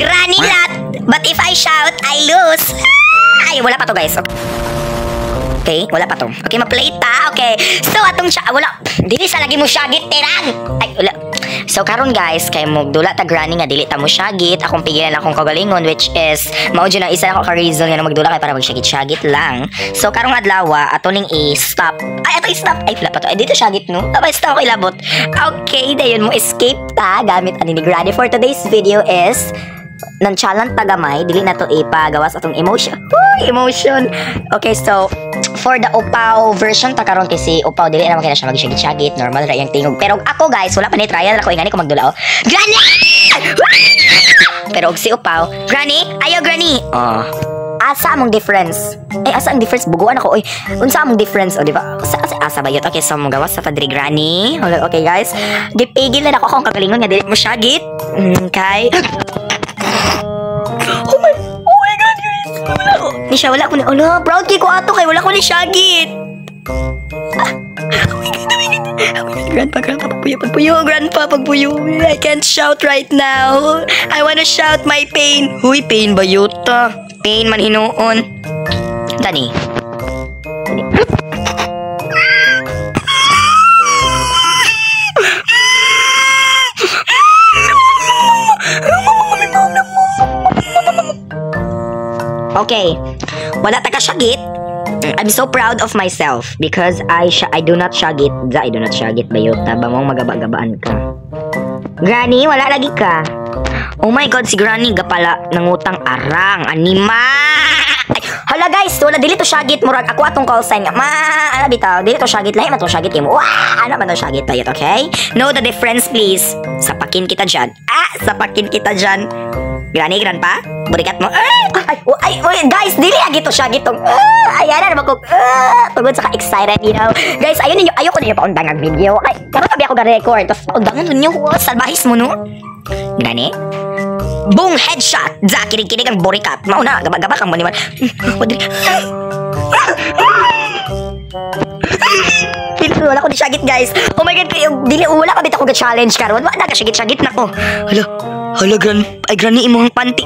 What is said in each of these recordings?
Granny lot. But if I shout, I lose. Ay, wala pa to guys. Okay. Okay, wala pa to. Okay, ma-play ta. Okay. So, atong siya, wala. Dili sa lagi mo syagit, tirang. Ay, wala. So, karon guys, kay mo dula ta granny nga dili ta mo syagit. Akong pigilan akong kagalingon which is mao ang isa na ako ka reason nga na magdula kay para magsyagit-syagit lang. So, karong adlaw, ato ning i-stop. Ay, ato i-stop. Ay, wala pa to. Ay, dito syagit no. Aba, stop ako ilabot. Okay, dayon mo escape ta gamit ani ni granny for today's video is nonchalant tagamay, dili na to ipagawas atong emotion. Uy, emotion. Okay, so for the upaw version ta karon kasi upaw dili naman kaya siya magsyagit-syagit, normal ra yung tingog. Pero ako guys, wala pa ni trial ako ingani ko magdula oh. Granny! Pero og si upaw, Granny, ayo Granny. Oh. Asa among difference? Eh, asa ang difference? Buguan ako. Oy, unsa among difference? O, di ba? Asa, asa, asa ba yun? Okay, so, mong gawas sa Padre Granny. Okay, guys. Gipigil na ako akong kagalingon nga dili mo syagit. Mm, kay... Oh my, oh my God, guys. Wala ko. Ni siya, wala ko ni, ala, proud kay ko ato kay wala ko ni God, grandpa, grandpa, pagpuyo, pagpuyo, grandpa, pagpuyo. I can't shout right now. I wanna shout my pain. Huy, pain ba yuta? Pain man hinuon. Dani. Dani. Okay. Wala ta ka syagit. I'm so proud of myself because I I do not syagit. Da, I do not syagit bayota. Ba mong magaba-gabaan ka. Granny, wala lagi ka. Oh my God, si Granny gapala nangutang arang. Anima! Ay, hala guys, wala dili to syagit murag ako atong call sign. Ma, ala bitaw, dili to syagit lahi man to syagit kay mo. Wah, ano man to syagit tayo, okay? Know the difference please. Sapakin kita dyan. Ah, sapakin kita dyan. Granny, grandpa, burikat mo. Ay, ay, ay, ay, guys, dili agi to syagit tong. Ah, ayan na naman ko. Ah, tugod sa ka-excited, you know. Guys, ayun ninyo, ayoko ninyo paundang ang video. Ay, karon tabi ako ga-record. Tapos paundangan ninyo, oh, salbahis mo no. Gani? Boom! Headshot! Za, kinig-kinig ang burikat. Mauna, gaba-gaba kang maniman. Wadri. Pilipin, wala ko ni syagit, guys. Oh my God, kayo, dili, wala ka bitaw ko ga-challenge karon. Wala ka syagit-syagit na ko. Hala, hala, gran, ay, grani imo ang panty.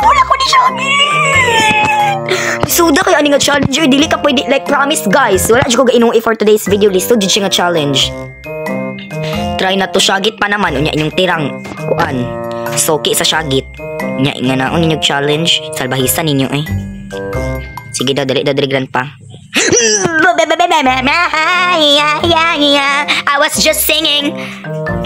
wala ko ni syagit. Suda kayo ani nga challenger, dili ka pwede, like, promise, guys. Wala dyan ko ga-inuwi for today's video list. So, dyan siya nga challenge try na to syagit pa naman unya inyong tirang kuan soki sa syagit nya nga na unya inyong challenge salbahisan ninyo eh sige daw dali daw dali grandpa I was just singing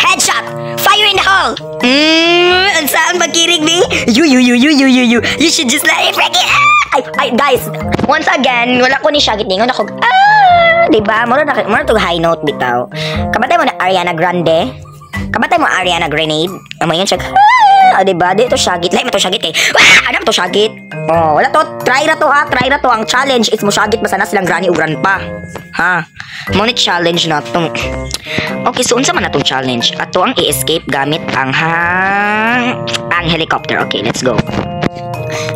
Headshot! Fire in the hole! Mmm, ang saan magkirig ni? You, you, you, you, you, you, you. Should just let it freaking... Ay, ay, guys. Once again, wala ko ni Shagit Ningon. Ako, ah, diba? Mura na, mura to high note bitaw. Kabatay mo na Ariana Grande. Kabatay mo Ariana Grenade. Amo yun siya. Ah, diba? Di to Shagit. Lahi mo to Shagit kay. Ah, ano to Shagit? Oh, wala to. Try na to ha. Try na to. Ang challenge is mo Shagit basta na silang granny ugran pa. Ha? Mo ni challenge na tong. Okay, so unsa man na tong challenge? Ato ang i-escape gamit ang hang ang helicopter. Okay, let's go.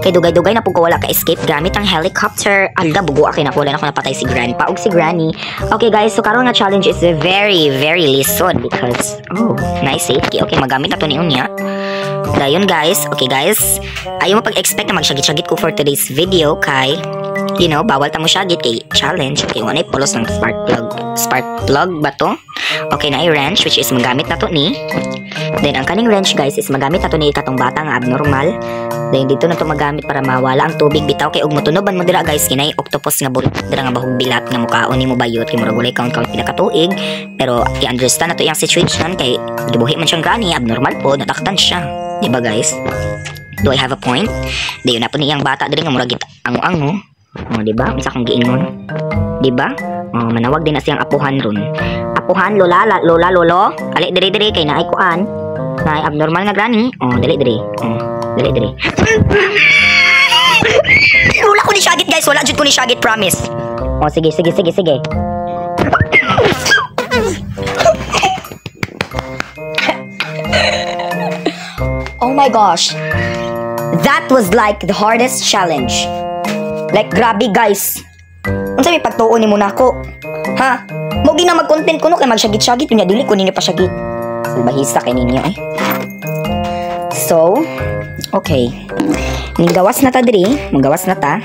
Kay dugay-dugay na po ko wala ka escape gamit ang helicopter. Alda bugo ako wala na ko napatay si grandpa og si granny. Okay guys, so karon nga challenge is very very lisod because oh, nice safety. Okay, magamit na to ni unya. Dayon guys, okay guys. Ayaw mo pag-expect na magsyagit-syagit ko for today's video kay you know, bawal ta mo syagit kay challenge. Okay, wala polos ng spark plug. Spark plug ba to? Okay na i-wrench which is magamit na to ni. Then ang kaning wrench guys is magamit na to ni katong bata nga abnormal. Then dito na to magamit para mawala ang tubig bitaw kay ug motunoban mo dira guys kinay octopus nga burit dira nga bahog bilat nga mukaon nimo bayot kay murag walay count count pila ka tuig. Pero i-understand na to yung situation kay gibuhi man siyang gani abnormal po nataktan siya. Di ba guys? Do I have a point? Dayon na po niyang bata diri nga murag ango-ango. Oh, di ba? Unsa kong giingon? Di ba? Oh, manawag din na siyang apuhan ron. Apuhan lola, la, lola, lolo. Ali diri diri kay naay kuan. Naay abnormal nga gani. Oh, dali diri. Oh, dali diri. Wala ko ni Shagit guys, wala jud ko ni Shagit promise. Oh, sige, sige, sige, sige. oh my gosh. That was like the hardest challenge. Like, grabe guys. Unsa may pagtuo ni mo nako? Ha? Mo na mag-content ko no kay magsyagit-syagit unya dili ko ninyo pa syagit. Salbahista kay ninyo eh. So, okay. Ning gawas na ta diri, magawas na ta.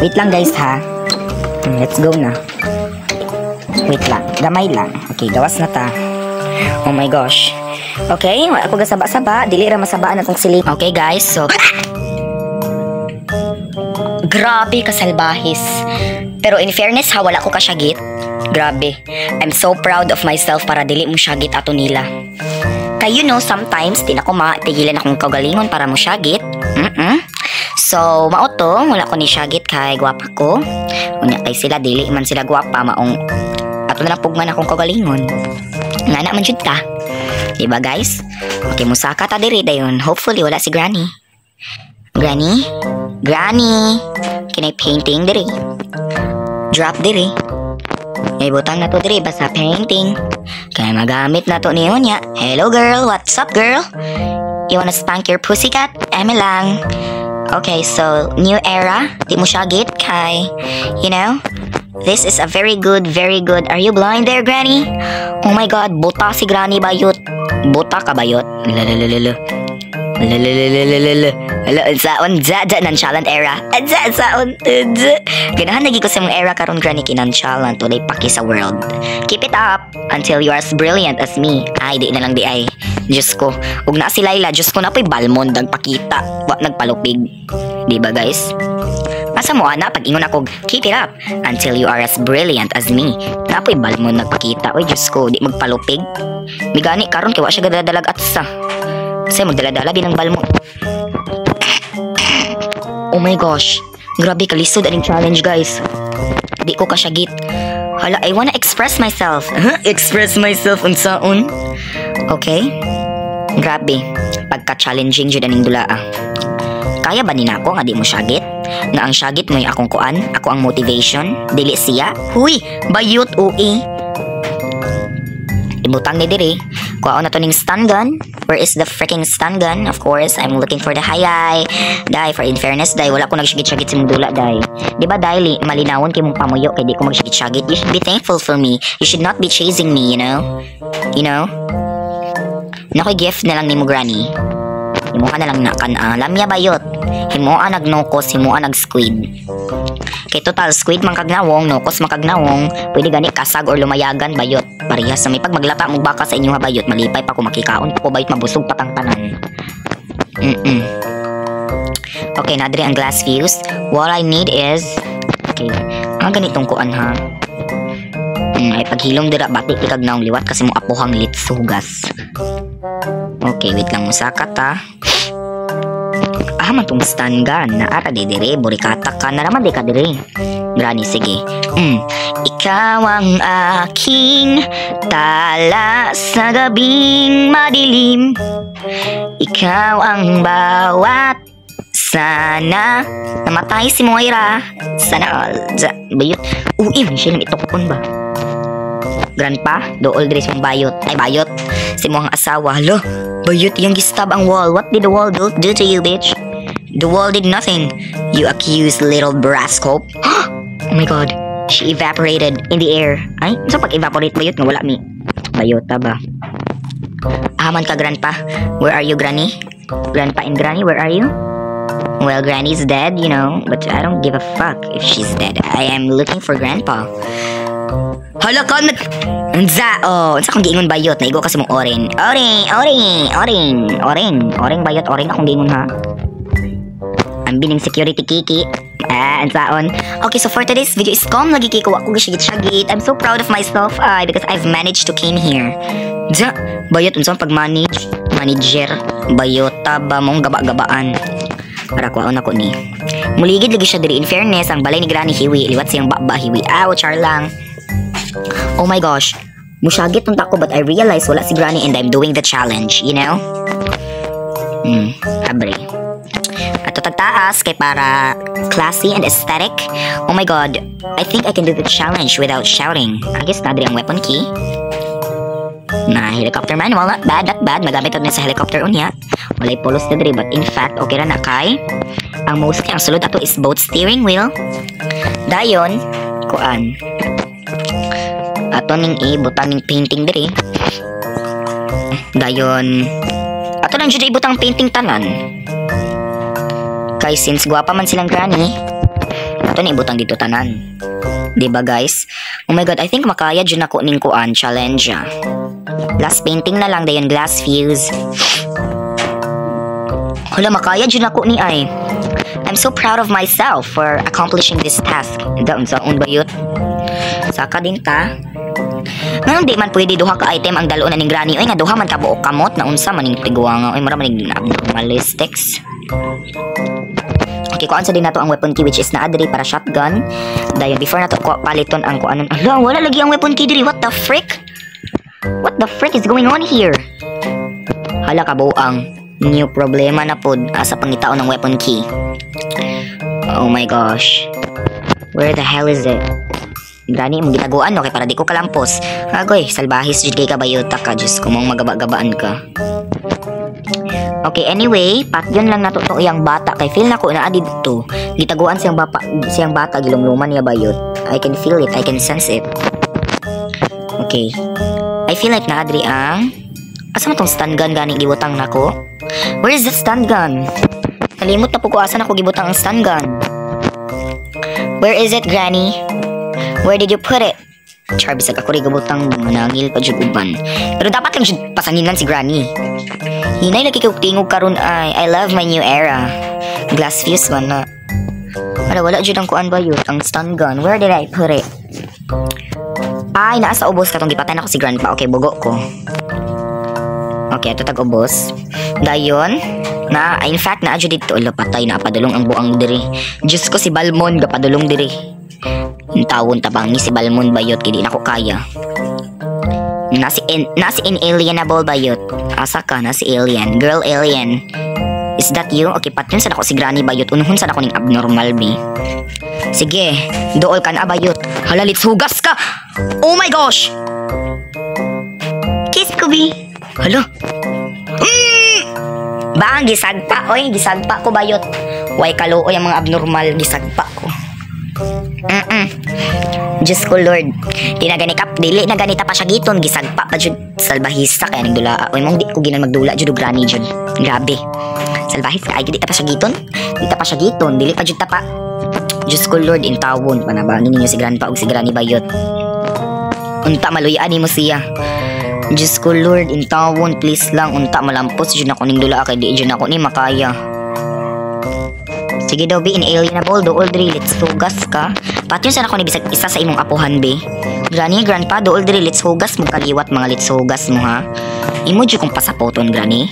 Wait lang guys ha. Let's go na. Wait lang, gamay lang. Okay, gawas na ta. Oh my gosh. Okay, wala ko gasaba-saba. Dili ra masabaan atong siling. Okay guys, so... Grabe ka salbahis. Pero in fairness ha, wala ko kasyagit. Grabe. I'm so proud of myself para dili mo syagit ato nila. Kay you know, sometimes, di na ko matigilan akong kagalingon para mo syagit. Mm-mm. So, mao to, wala ko ni syagit kay gwapa ko. Unya kay sila, dili man sila gwapa, maong ato na pugman akong kagalingon. Nga na man jud ka. Diba guys? Okay, musaka ta diri dayon. Hopefully, wala si Granny. Granny? Granny? Kinay painting diri. Drop diri. Ibutang na to diri basta painting. Kaya magamit na to niyo niya. Hello girl, what's up girl? You wanna spank your pussycat? Eme lang. Okay, so new era. Di mo siya git kay, you know, This is a very good, very good. Are you blind there, Granny? Oh my God, buta si Granny bayot. Buta ka bayot? Lalalala. Unsaon, dza, dza, nonchalant era. Dza, unsaon, dza. Ganahan lagi ko sa mong era karon Granny kinonchalant. Tulay paki sa world. Keep it up until you are as brilliant as me. Ay, di na lang di ay. Diyos ko. Ug na si Laila, Diyos ko na po'y balmond nagpakita. Wa nagpalupig. Di ba guys? Asa mo ana pag ingon ako, keep it up until you are as brilliant as me. Napoy balmon nagpakita. Oy Diyos ko, di magpalupig. Migani karon kay wa siya gadadalag at sa. Kasi magdaladala binang balmo. Oh my gosh. Grabe kalisod aning challenge guys. Di ko kasyagit. Hala, I wanna express myself. express myself unsaon? Okay. Grabe. Pagka-challenging jud aning dula ah. Kaya ba ni nako nga di mo syagit? Nga ang syagit mo'y akong kuan, ako ang motivation, dili siya. Huy, bayot ui. Ibutang ni diri. Kuha na to ning stun gun. Where is the freaking stun gun? Of course, I'm looking for the hayay. Dai, for in fairness, dai, wala ko nagsigit-sigit sa mong dula, dai. Di ba, dai, li, malinawon kay mong pamuyo kay di ko magsigit-sigit. You should be thankful for me. You should not be chasing me, you know? You know? Nakoy gift na lang ni mo, granny. Himo ka na lang na kan ah, lamya bayot. Himo a nagnokos, himo a nag-squid. Kay total squid man kagnawong, nokos man kagnawong, pwede gani kasag or lumayagan bayot. Parehas sa may pag maglata mo baka sa inyo ha bayot, malipay pa ko makikaon pa ko bayot mabusog patang tanan. Mm-mm. Okay, na diri ang glass fuse. What I need is Okay, ang ganitong kuan ha. Mm, ay paghilom dira batik ikag naong liwat kasi mo apuhang litsugas. Okay, wait lang musaka ta. Ah, tong stand gun na ara di dire, burikata ka na naman di ka dire. Granny, sige. Mm. Ikaw ang aking tala sa gabing madilim. Ikaw ang bawat sana namatay si Moira. Sana all. Bayot. May siya itukon ba? Grandpa, dool diri sa bayot. Ay, bayot. Si mo ang asawa. Lo, bayot yung gistab ang wall. What did the wall do to you, bitch? The wall did nothing. You accused little brascope. oh my god. She evaporated in the air. Ay, sa pag-evaporate bayot nga wala mi. Bayota ba? Aman ka, Grandpa. Where are you, Granny? Grandpa and Granny, where are you? Well, Granny's dead, you know, but I don't give a fuck if she's dead. I am looking for Grandpa. Hala ka nag... Unsa, oh, unsa kung giingon bayot, naigo kasi mong oring. Oring, oring, oring, oring, oring bayot, oring akong giingon ha. Ang bining security kiki. Ah, unsaon. Okay, so for today's video is kom lagi kiko ako gishigit-shagit. I'm so proud of myself ay because I've managed to came here. Ja, bayot unsa pag manage, manager, bayota ba mong gaba-gabaan. Para kuhaon ako ni. Muligid lagi siya diri in fairness ang balay ni Granny Hiwi, liwat siyang baba Hiwi. Aw, char lang. Oh my gosh. Musyagit ng tako but I realize wala si Granny and I'm doing the challenge, you know? Hmm, abre. Tagtaas kay para classy and aesthetic. Oh my god, I think I can do the challenge without shouting. I guess nadri ang weapon key. Na helicopter manual, not bad, not bad. Magamit na sa helicopter unya. Walay polos na but in fact, okay ra na. Ang most ang sulod ato is boat steering wheel. Dayon, kuan. Ato ning i butang ning painting diri. Dayon. Ato lang dyan ibutang painting tanan. Kay since guwapa man silang granny, ato na ibutang dito tanan. 'Di ba guys? Oh my god, I think makaya dyan ako ning kuan challenge. ah. Last painting na lang dayon glass fuse. Hala, makaya dyan ako ni ay. I'm so proud of myself for accomplishing this task. Daon sa ba yun? Saka din ka. Ngayon di man pwede duha ka item ang dalo na ning granny. Oy nga duha man ka buok kamot na unsa man ning tigwa nga. Oy mara man ning. Okay, kuan sa din nato ang weapon key which is na adri para shotgun. Dayon before nato ko paliton ang kuanon. Ala, wala lagi ang weapon key diri. What the frick? What the frick is going on here? Hala ka ang new problema na pod asa pangitao ng weapon key. Oh my gosh. Where the hell is it? Gani mong gitaguan no kay para di ko kalampos. Agoy, salbahis jud kay kabayota ka just kumong magaba-gabaan ka. Okay, anyway, patyon lang nato to iyang bata kay feel na adi dito. Gitaguan siyang bapa siyang bata gilumluman niya bayot. I can feel it, I can sense it. Okay. I feel like na adri ang Asa mo tong stun gun gani gibutang nako? Where is the stun gun? Nalimot na po ko asa nako gibutang ang stun gun. Where is it, Granny? Where did you put it? Char, bisag ako rin gabutang nangil pa jud uban. Pero dapat lang jud pasanginan si Granny. Hinay nakikugtingog karon ay I love my new era. Glass fuse man na. Wala wala jud ang kuan ba yun? Ang stun gun. Where did I put it? Ay, naasa ubos katong gipatay na ko si Grandpa. Okay, bugo ko. Okay, ito tag-ubos. Dayon, na, in fact, na adyo dito, ulo patay na, padulong ang buang diri. Diyos ko si Balmon, gapadulong diri. Yung tawon tabangi si Balmon bayot, kidi na ko kaya. Nasi in, nasi inalienable bayot. Asa ka, nasi alien. Girl alien. Is that you? Okay, patyon sa ako si Granny bayot. Unuhon sa ako ning abnormal be. Sige, dool ka na bayot. Hala, let's hugas ka! Oh my gosh! Kiss ko, Bi. Hala. Mm! Bang, gisagpa. Oy, gisagpa ko bayot. Way kaluoy ang mga abnormal, gisagpa ko. Mm-mm. Diyos ko, Lord. Di na gani kap, dili na ganita pa siya giton, gisagpa pa jud salbahista kaya nang dula. Oy, mong di ko ginan magdula jud og granny jud. Grabe. Salbahis ka, ay di ta pa siya giton. Di ta pa siya giton, dili pa jud ta pa. Diyos ko, Lord, in tawon, panabangin ninyo si Grandpa og si Granny Bayot. Unta maluyaan mo siya. Diyos ko Lord, in tawon, please lang, unta malampos, dyan ako ning dula kay di dyan ako ni makaya. Sige daw, be inalienable, dool diri, let's hugas ka. Patyon sana ako ni bisag isa sa imong apuhan, be. Granny, grandpa, dool diri, let's hugas mo kaliwat mga let's hugas mo, ha? Imo dyan kong pasapoton, Granny.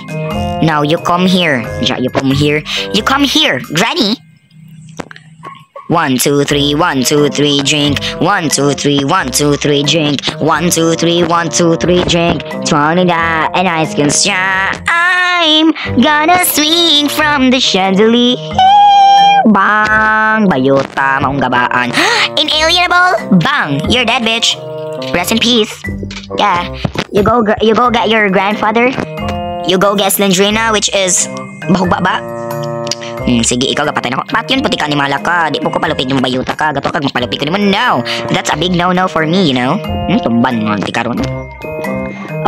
Now, you come here. Ja, you come here. You come here, Granny! One, two, three, one, two, three, drink. One, two, three, one, two, three, drink. One, two, three, one, two, three, drink. That and ice can. I'm gonna swing from the chandelier. Bang! Bayota, maong gabaan. Inalienable! Bang! You're dead, bitch. Rest in peace. Yeah. You go, you go get your grandfather. You go get Slendrina, which is... Bahog ba ba? Hmm, sige, ikaw gapatay na ko. Pat yun, puti ka ni Malaka. Di po ko palupig yung bayuta ka. Gato kag magpalupig ko naman. No! That's a big no-no for me, you know? Hmm, tumban mo, di karon.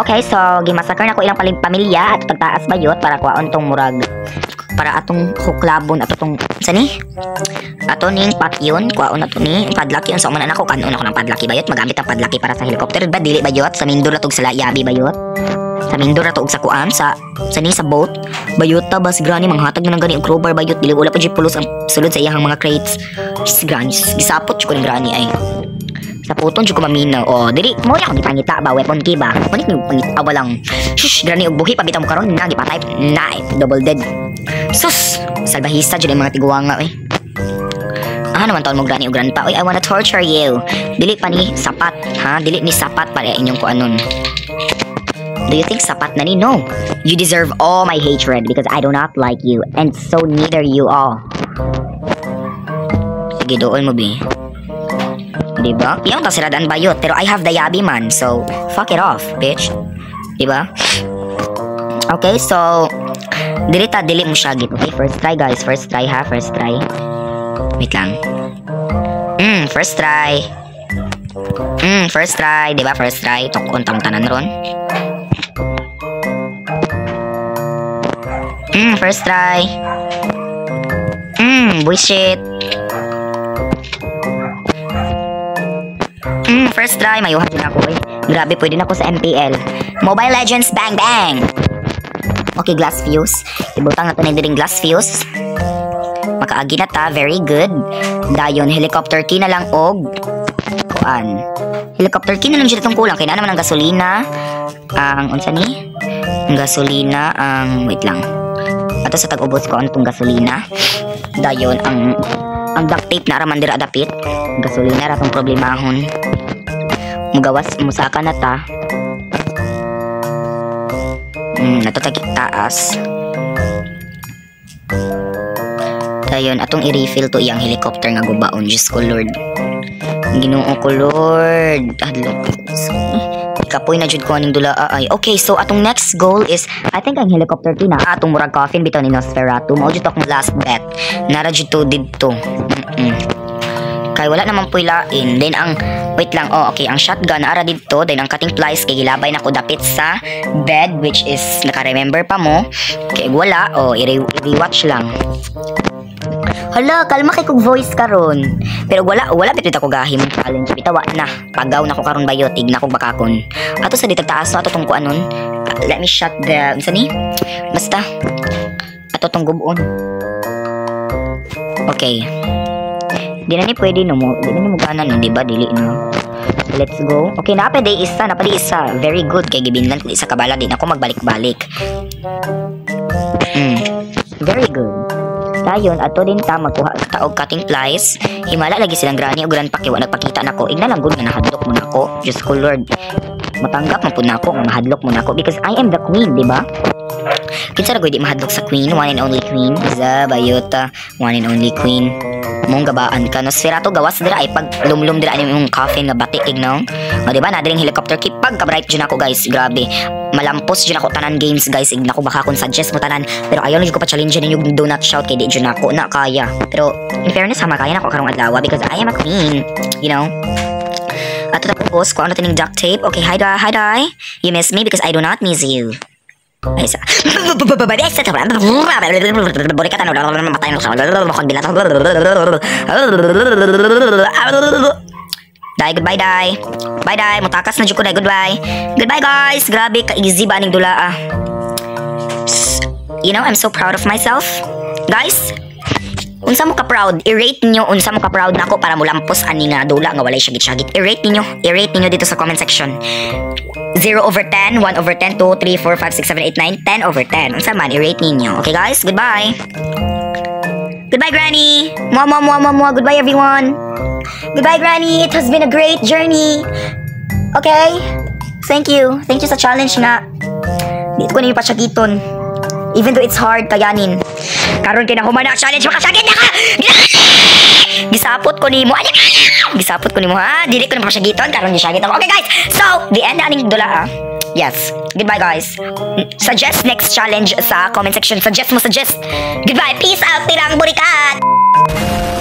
Okay, so, gimasakar na ko ilang palim pamilya at pagtaas bayot para kuwaon tong murag para atong huklabon ato tong sani ato ning patyon kuwaon ato ni padlaki unsa man ako kanon ako ng padlaki bayot magamit ang padlaki para sa helicopter ba dili bayot sa mindor atog sa yabi bayot sa mindor ato og sa kuan sa sani sa boat. Bayot ta bas granny? Manghatag na ng gani og crowbar bayot. Dili wala pa jud pulos ang sulod sa iyang mga crates. Sus, granny gisapot jud ko ni granny ay. Sa puton jud ko maminaw oh dili mo ya akong gipangita ba? Weapon key ba? Kunik ni pangita ba lang. Shush granny og buhi pabitaw mo karon. Na gipatay na eh, double dead. Sus! Salbahista jud ang mga tiguanga eh Ah, naman taon mo granny o grandpa. Oy, I wanna torture you. Dili pa ni sapat, ha? Dili ni sapat para inyong kuanon. Do you think sapat na ni? No. You deserve all my hatred because I do not like you and so neither you all. Sige, doon mo, bi. Diba? Iyong tasiradaan bayot, pero I have the yabi man, so fuck it off, bitch. Diba? Okay, so dili ta dili mo siya gito. Okay, first try guys, first try ha, first try. Wait lang. Mm, first try. Mm, first try, 'di ba? First try. Tukon tang tanan ron. Mm, first try. Mm, bullshit. Mm, first try. Mayuhan din ako eh. Grabe, pwede na ako sa MPL. Mobile Legends, bang bang! Okay, glass fuse. Ibutang na to na din glass fuse. Makaagi na ta, very good. Dayon, helicopter key na lang og kuan. Helicopter key na lang siya itong kulang. Kaya na naman ang gasolina. Ang, unsa ni? Ang gasolina, ang, wait lang. Ato sa tag-ubos ko, ang gasolina. Dayon, ang, ang duct tape na raman dira dapit. Gasolina ra tong problemahon. Mugawas, musaka na ta. Hmm, natatagik taas. Dayon, atong i-refill to iyang helicopter nga gubaon. Diyos ko, Lord. Ginoo ko, Lord. Adlok. Kapoy na jud ko aning dula ay. Okay, so atong next goal is I think ang helicopter tina atong murag coffin bitaw ni Nosferatu. Mao jud akong last bet. Nara jud to didto. Mm -mm. Kay wala naman puy lain. Then ang wait lang. Oh, okay, ang shotgun ara didto, then ang cutting plies kay gilabay nako dapit sa bed which is naka-remember pa mo. Kay wala, oh, i-rewatch lang. Hala, kalma kay kog voice karon. Pero wala, wala bitit ako gahim challenge. Bitawa na. Pagaw na ko karon bayo, tig na kog bakakon. Ato sa ditag taas ato tong kuanon. Uh, let me shut the, unsa ni? Basta. Ato tong gubon. Okay. Di na ni pwede no mo. Di na ni mo ganan no, di ba? Dili no. Let's go. Okay, napade isa, napade isa. Very good kay gibinlan kung isa kabala din ako magbalik-balik. Mm. Very good. Dayon ato din ta magkuha ta og cutting plies. Himala lagi silang granny og gran pakiwa nagpakita nako. Igna lang gud nga nahadlok mo nako. Just ko Lord. Matanggap man pud nako nga mahadlok mo nako because I am the queen, di ba? Kinsa ra di mahadlok sa queen, one and only queen. Zabayota, one and only queen. Mong gabaan ka Nosferatu gawas dira ay pag lumlum dira ani imong coffin nga bati ignaw. O di ba na helicopter kit pag ka bright jud ako guys, grabe. Malampos jud ako tanan games guys, igna ko baka kon suggest mo tanan. Pero ayaw na ko pa challenge ninyo do not shout kay di jud nako na kaya. Pero in fairness ha makaya nako karong adlaw because I am a queen, you know. At tapos ko ano tining duct tape. Okay, hi di, hi di. You miss me because I do not miss you. Ay, sa... Baresa, Bori ka tanong, mamatay na sa... Mukhang bilat. Dai, goodbye, Dai. Bye, Dai. Mutakas na ko, Dai. Goodbye. Goodbye, guys. Grabe, ka-easy ba aning dula, ah. You know, I'm so proud of myself. Guys, unsa mo ka proud i-rate ninyo unsa mo ka proud nako para mo lampos ani nga dula nga walay syagit-syagit i-rate ninyo i-rate ninyo dito sa comment section 0 over 10 1 over 10 2 3 4 5 6 7 8 9 10 over 10 unsa man i-rate ninyo okay guys goodbye goodbye granny mua mua mua mua mua goodbye everyone goodbye granny it has been a great journey okay thank you thank you sa challenge nga dito ko ninyo pa syagiton Even though it's hard kayanin. Karon kay nahuman na challenge makasagit na ka. Gisapot ko nimo. Ani Gisapot ko nimo ha. Dili ko na pasyagiton karon gisagit ako. Okay guys. So, the end na aning dula ah. Yes. Goodbye guys. Suggest next challenge sa comment section. Suggest mo suggest. Goodbye. Peace out. Tirang burikat.